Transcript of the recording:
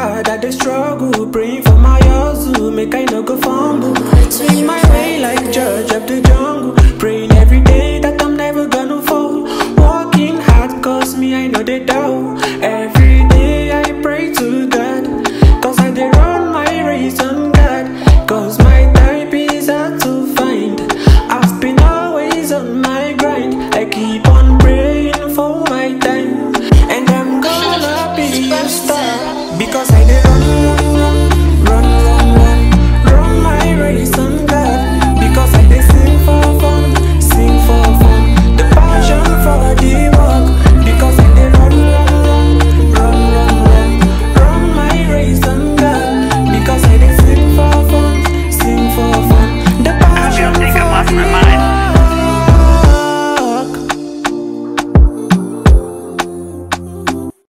hard, I dey struggle. Praying for my hustle, make I no go fumble. Swing my way like judge of the jungle. Praying every day that I'm never gonna fall. Walking hard cause me I know they doubt. Every day I pray to God Cause I dey run my race on God. Cause my type is hard to find. I've been always on my grind. I keep on praying for my time. Because I dey